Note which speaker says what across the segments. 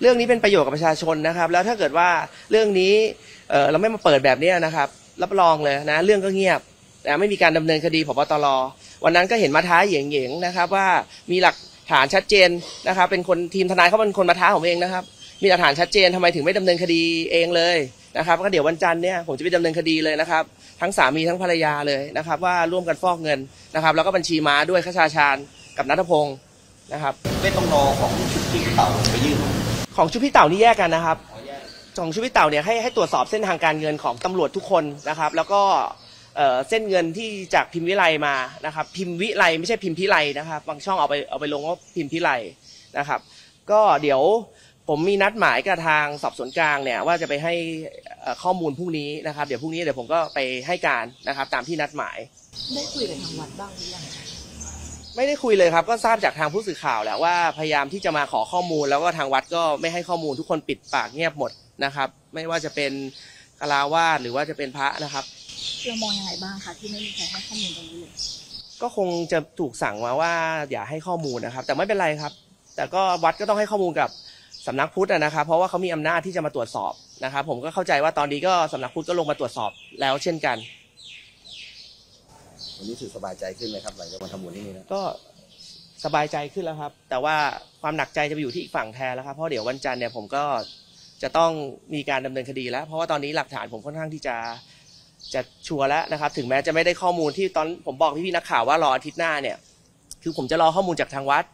Speaker 1: เรื่องนี้เป็นประโยชน์กับประชาชนนะครับ แล้วถ้าเกิดว่าเรื่องนี้เอ่อเราไม่มาเปิดแบบนี้นะครับ รับรองเลยนะเรื่องก็เงียบนะไม่มีการดำเนินคดีพบตรวันนั้นก็เห็นมาท้าเหยงๆนะครับ ว่ามีหลักฐานชัดเจนนะครับ เป็นคนทีมทนายเขาเป็นคนมาท้าผมเองนะครับ มีหลักฐานชัดเจนทำไมถึงไม่ดำเนินคดีเองเลยนะครับก็เดี๋ยววันจันทร์เนี่ยผมจะไปดำเนินคดีเลยนะครับ ทั้งสามีทั้งภรรยาเลยนะครับ ว่าร่วมกันฟอกเงินนะครับ แล้วก็บัญชีม้าด้วยข้าชาชาญกับนัทพงศ์นะครับ
Speaker 2: ไม่ต้องรอของชุดที่เต่าไปยื่น
Speaker 1: ของชุดพี่เต่านี่แยกกันนะครับ
Speaker 2: ขอ
Speaker 1: งชุดพี่เต่าเนี่ยให้ให้ตรวจสอบเส้นทางการเงินของตำรวจทุกคนนะครับ แล้วก็เอ่อเส้นเงินที่จากพิมพ์วิไลมานะครับ พิมพ์วิไลไม่ใช่พิมพ์พิไลนะครับ บางช่องเอาไปเอาไปลงว่าพิมพ์พิไลนะครับ ก็เดี๋ยวผมมีนัดหมายกับทางสอบสวนกลางเนี่ยว่าจะไปให้ข้อมูลพรุ่งนี้นะครับ เดี๋ยวพรุ่งนี้เดี๋ยวผมก็ไปให้การนะครับ ตามที่นัดหมาย
Speaker 3: ได้คุยกับทางวัดบ้างหรือยัง
Speaker 1: ไม่ได้คุยเลยครับ ก็ทราบจากทางผู้สื่อข่าวแหละว่าพยายามที่จะมาขอข้อมูล แล้วก็ทางวัดก็ไม่ให้ข้อมูลทุกคนปิดปากเงียบหมดนะครับ ไม่ว่าจะเป็นคาราวาสหรือว่าจะเป็นพระนะครับ
Speaker 3: เรามองยังไงบ้างคะที่ไม่มีใครให้ข้อมูลตรงนี้เลย
Speaker 1: ก็คงจะถูกสั่งมาว่าอย่าให้ข้อมูลนะครับ แต่ไม่เป็นไรครับ แต่ก็วัดก็ต้องให้ข้อมูลกับสำนักพุทธนะครับ เพราะว่าเขามีอำนาจที่จะมาตรวจสอบนะครับ ผมก็เข้าใจว่าตอนนี้ก็สำนักพุทธก็ลงมาตรวจสอบแล้วเช่นกัน
Speaker 2: วันนี้ถือสบายใจขึ้นไหมครับหลังจากมาทำบุญที่นี่นะ
Speaker 1: ก็สบายใจขึ้นแล้วครับ แต่ว่าความหนักใจจะไปอยู่ที่อีกฝั่งแทนแล้วครับเพราะเดี๋ยววันจันทร์เนี่ยผมก็จะต้องมีการดำเนินคดีแล้ว เพราะว่าตอนนี้หลักฐานผมค่อนข้างที่จะจะชัวร์แล้วนะครับ ถึงแม้จะไม่ได้ข้อมูลที่ตอนผมบอกพี่ๆนักข่าวว่ารออาทิตย์หน้าเนี่ย คือผมจะรอข้อมูลจากทางวัด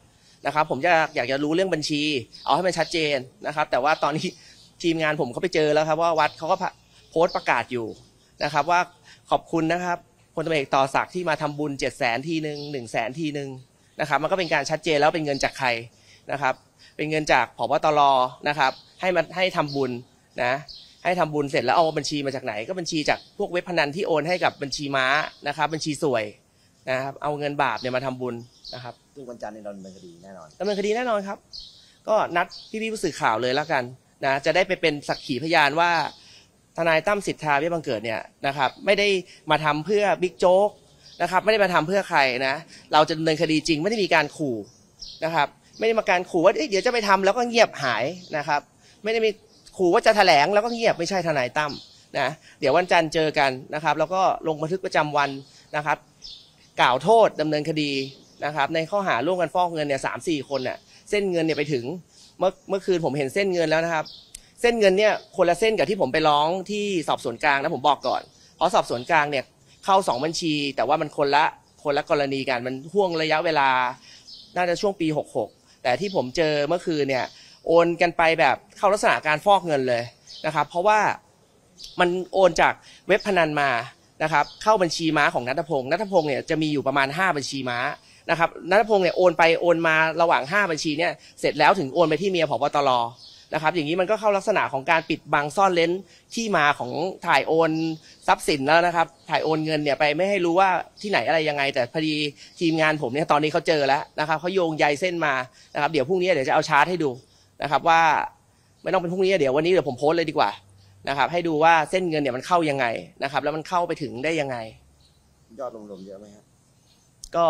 Speaker 1: นะครับ ผมจะอยากจะรู้เรื่องบัญชี เอาให้มันชัดเจนนะครับ แต่ว่าตอนนี้ทีมงานผมเขาไปเจอแล้วครับ ว่าวัดเขาก็โพสต์ประกาศอยู่นะครับ ว่าขอบคุณนะครับ พลตำรวจเอกต่อศักดิ์ที่มาทำบุญเจ็ดแสนทีหนึ่งหนึ่งแสนทีหนึ่งนะครับ มันก็เป็นการชัดเจนแล้วเป็นเงินจากใครนะครับ เป็นเงินจากผบตรนะครับ ให้มันให้ทำบุญนะให้ทำบุญเสร็จแล้วเอาบัญชีมาจากไหน ก็บัญชีจากพวกเว็บพนันที่โอนให้กับบัญชีม้านะครับ บัญชีสวยนะครับเอาเงินบาปเนี่ยมาทำบุญนะครับ
Speaker 2: ซึ่งวันจันทร์นี้เราดำเนินคดีแน่นอน
Speaker 1: ดำเนินคดีแน่นอนครับ ก็นัดพี่ๆผู้สื่อข่าวเลยแล้วกันนะจะได้ไปเป็นสักขีพยานว่า ทนายตั้มสิทธาเบี้ยบังเกิดเนี่ยนะครับไม่ได้มาทำเพื่อบิ๊กโจ๊กนะครับไม่ได้มาทำเพื่อใครนะเราจะดำเนินคดีจริงไม่ได้มีการขู่นะครับไม่ได้มาการขู่ว่าเเดี๋ยวจะไปทำแล้วก็เงียบหายนะครับไม่ได้มีขู่ว่าจะแถลงแล้วก็เงียบไม่ใช่ทนายตั้มนะเดี๋ยววันจันทร์เจอกันนะครับ แล้วก็ลงบันทึกประจำวันนะครับ กล่าวโทษดำเนินคดีนะครับ ในข้อหาร่วมกันฟอกเงินเนี่ยสามสี่คนเนี่ยเส้นเงินเนี่ยไปถึงเมื่อเมื่อคืนผมเห็นเส้นเงินแล้วนะครับ เส้นเงินเนี่ยคนละเส้นกับที่ผมไปร้องที่สอบสวนกลางนะผมบอกก่อน เพราะสอบสวนกลางเนี่ยเข้าสองบัญชี แต่ว่ามันคนละคนละกรณีกันมันห่วงระยะเวลา น่าจะช่วงปี 66 แต่ที่ผมเจอเมื่อคืนเนี่ยโอนกันไปแบบเข้าลักษณะการฟอกเงินเลยนะครับ เพราะว่ามันโอนจากเว็บพนันมานะครับเข้าบัญชีม้าของนัทพงศ์นัทพงศ์เนี่ยจะมีอยู่ประมาณ 5 บัญชีม้านะครับนัทพงศ์เนี่ยโอนไปโอนมาระหว่าง 5 บัญชีเนี่ยเสร็จแล้วถึงโอนไปที่เมียผบตร นะครับอย่างนี้มันก็เข้าลักษณะของการปิดบังซ่อนเลนที่มาของถ่ายโอนทรัพย์สินแล้วนะครับ ถ่ายโอนเงินเนี่ยไปไม่ให้รู้ว่าที่ไหนอะไรยังไง แต่พอดีทีมงานผมเนี่ยตอนนี้เขาเจอแล้วนะครับเขาโยงใยเส้นมานะครับเดี๋ยวพรุ่งนี้เดี๋ยวจะเอาชาร์ตให้ดูนะครับว่าไม่ต้องเป็นพรุ่งนี้เดี๋ยววันนี้เดี๋ยวผมโพสต์เลยดีกว่านะครับให้ดูว่าเส้นเงินเนี่ยมันเข้ายังไงนะครับ แล้วมันเข้าไปถึงได้ยังไง
Speaker 2: ยอดรวมๆเยอะไหมครับ
Speaker 1: ก็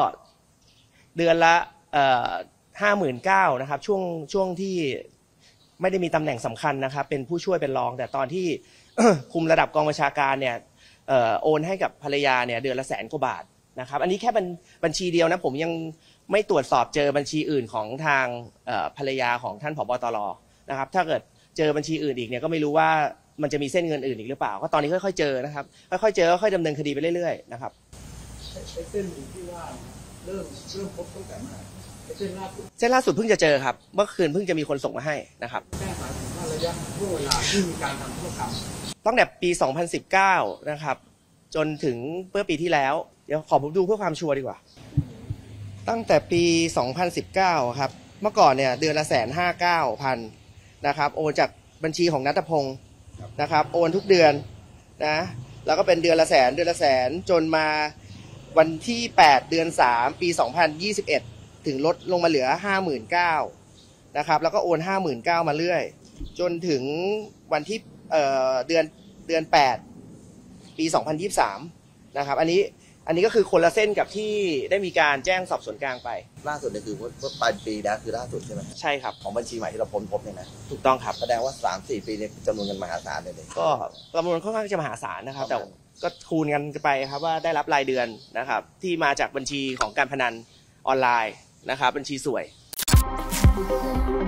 Speaker 1: เดือนละห้าหมื่นเก้านะครับ ช่วงช่วงที่ ไม่ได้มีตำแหน่งสำคัญนะครับ เป็นผู้ช่วยเป็นรอง แต่ตอนที่คุมระดับกองบัญชาการเนี่ยออโอนให้กับภรรยาเนี่ยเดือนละแสนกว่าบาทนะครับ อันนี้แค่บัญบัญชีเดียวนะผมยังไม่ตรวจสอบเจอบัญชีอื่นของทางภรรยาของท่านผบตรนะครับ ถ้าเกิดเจอบัญชีอื่นอีกเนี่ยก็ไม่รู้ว่ามันจะมีเส้นเงินอื่นอีกหรือเปล่า ก็ตอนนี้ค่อยๆเจอนะครับ ค่อยๆเจอค่อยๆดำเนินคดีไปเรื่อยๆนะครับ
Speaker 4: ไอ้เส้นที่ว่าเริ่มเริ่มพบตั้งแต่เมื่อไหร่ เส้นล่าสุด
Speaker 1: เส้นล่าสุดเพิ่งจะเจอครับ เมื่อคืนเพิ่งจะมีคนส่งมาให้นะครับ
Speaker 4: แม่หมายถึงว่าระยะช่วงเวลาที่มีการทำธุรกรรม
Speaker 1: ตั้งแต่ปี 2019 นะครับ จนถึงเมื่อปีที่แล้ว เดี๋ยวขอผมดูเพื่อความชัวร์ดีกว่า ตั้งแต่ปี 2019 ครับ เมื่อก่อนเนี่ยเดือนละแสนห้าเก้าพันนะครับโอนจากบัญชีของนัทพงศ์นะครับ โอนทุกเดือนนะแล้วก็เป็นเดือนละแสนเดือนละแสนจนมาวันที่ 8 เดือน 3 ปี 2021 ถึงลดลงมาเหลือ 59,000นะครับ แล้วก็โอน 59,000มาเรื่อย จนถึงวันที่เอ่อเดือนเดือน 8 ปี 2023 นะครับ อันนี้อันนี้ก็คือคนละเส้นกับที่ได้มีการแจ้งสอบสวนกลางไป
Speaker 2: ล่าสุดเนี่ยคือเมื่อปลายปีแล้วคือล่าสุดใช่ไหม
Speaker 1: ใช่ครับ
Speaker 2: ของบัญชีใหม่ที่เราพ้นพบเนี่ยนะ
Speaker 1: ถูกต้องครับ
Speaker 2: แสดงว่าสามสี่ปีเนี่ยจำนวนเงินมหาศาลเลยเลย
Speaker 1: ก็จำนวนค่อนข้างจะมหาศาลนะครับ แต่
Speaker 2: ประมาณ
Speaker 1: ก็คูณกันไปครับว่าได้รับรายเดือนนะครับ ที่มาจากบัญชีของการพนันออนไลน์ นะครับบัญชีสวย
Speaker 5: Thank